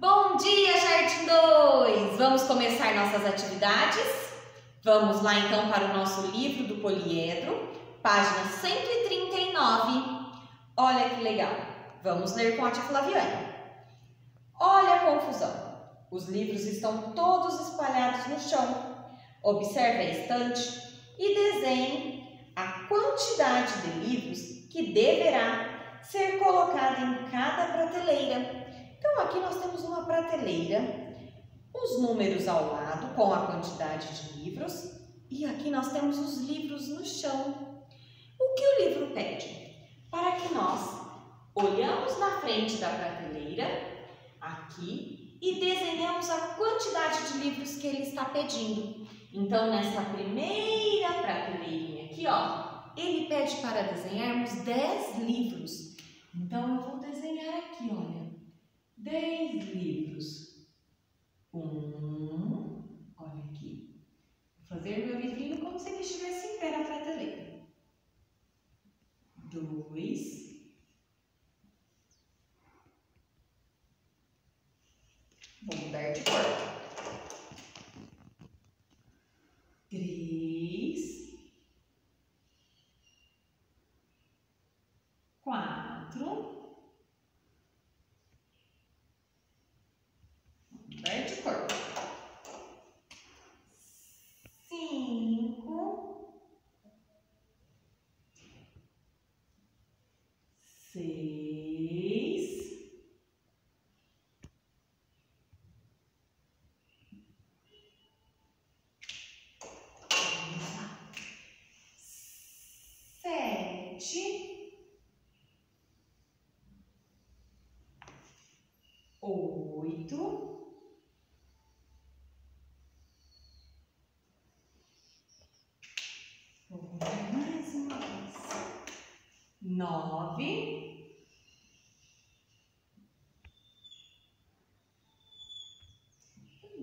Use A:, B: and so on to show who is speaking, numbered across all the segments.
A: Bom dia, Jardim 2! Vamos começar nossas atividades? Vamos lá então para o nosso livro do poliedro, página 139. Olha que legal! Vamos ler com a tia Flaviane. Olha a confusão! Os livros estão todos espalhados no chão. Observe a estante e desenhe a quantidade de livros que deverá ser colocada em cada prateleira. Então, aqui nós temos uma prateleira, os números ao lado com a quantidade de livros e aqui nós temos os livros no chão. O que o livro pede? Para que nós olhamos na frente da prateleira, aqui, e desenhamos a quantidade de livros que ele está pedindo. Então, nessa primeira prateleirinha aqui, ó, ele pede para desenharmos 10 livros. Então, eu vou desenhar aqui, olha, 10 livros. Um, olha aqui, vou fazer meu livrinho como se ele estivesse em pé na prateleira. Dois. Vou mudar de cor. três, quatro, mudar de cor, cinco, seis. sete, oito, mais uma vez, nove,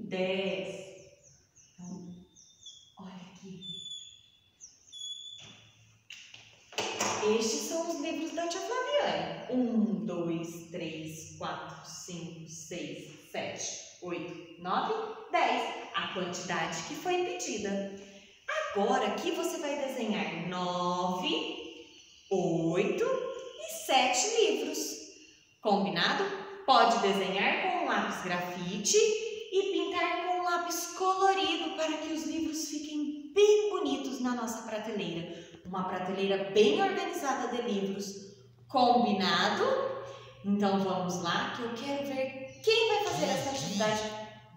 A: dez. Então, olha aqui. Estes são os livros da tia Flaviane. Um, dois, três, quatro, cinco, seis, sete, oito, nove, dez. A quantidade que foi pedida. Agora aqui você vai desenhar nove, oito e sete livros. Combinado? Pode desenhar com lápis grafite e pintar com lápis colorido para que os livros fiquem bem bonitos na nossa prateleira uma prateleira bem organizada de livros. Combinado? Então vamos lá que eu quero ver quem vai fazer essa atividade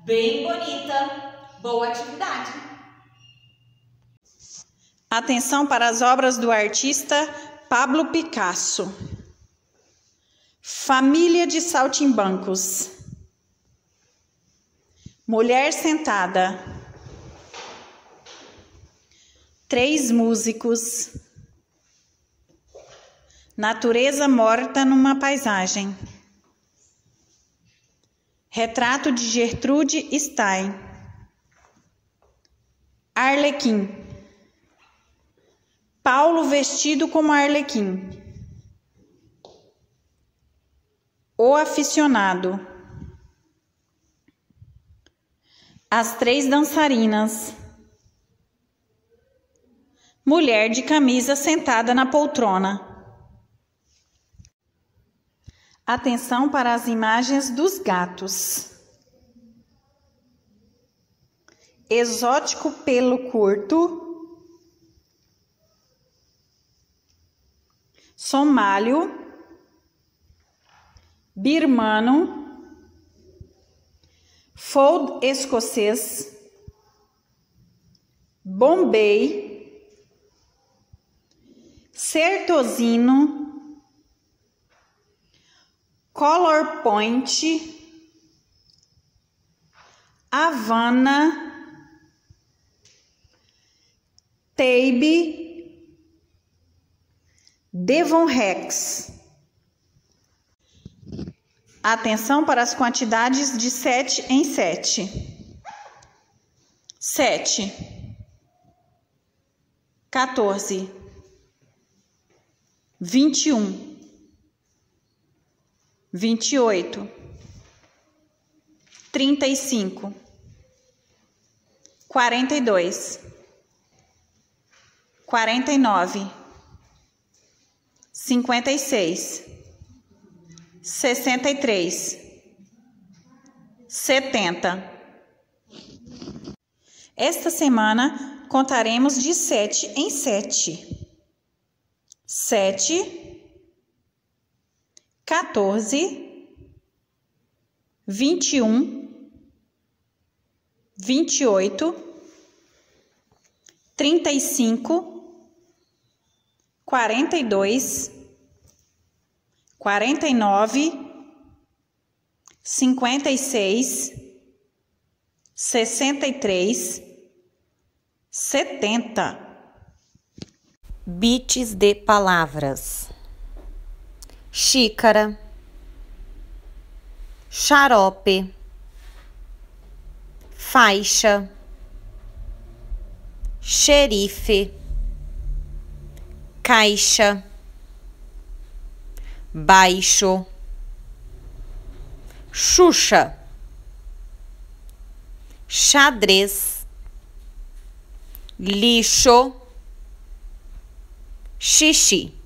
A: bem bonita. Boa atividade!
B: Atenção para as obras do artista Pablo Picasso. Família de saltimbancos. Mulher sentada. Três músicos. Natureza morta numa paisagem. Retrato de Gertrude Stein. Arlequim. Paulo vestido como Arlequim. O aficionado. As três dançarinas. Mulher de camisa sentada na poltrona. Atenção para as imagens dos gatos. Exótico pelo curto. Somálio. Birmano. Fold escocês. Bombay. Certosino, Color Point, Havana, Tabe, Devon Rex. Atenção para as quantidades de sete em sete. Sete, quatorze vinte um, vinte e oito, trinta e cinco, quarenta e dois, quarenta e nove, cinquenta e seis, sessenta e três, setenta. Esta semana contaremos de sete em sete. Sete, quatorze, vinte e um, vinte e oito, trinta e cinco, quarenta e dois, quarenta e nove, cinquenta e seis, sessenta e três, setenta.
A: Bits de palavras: xícara, xarope, faixa, xerife, caixa, baixo, xuxa, xadrez, lixo Shishi.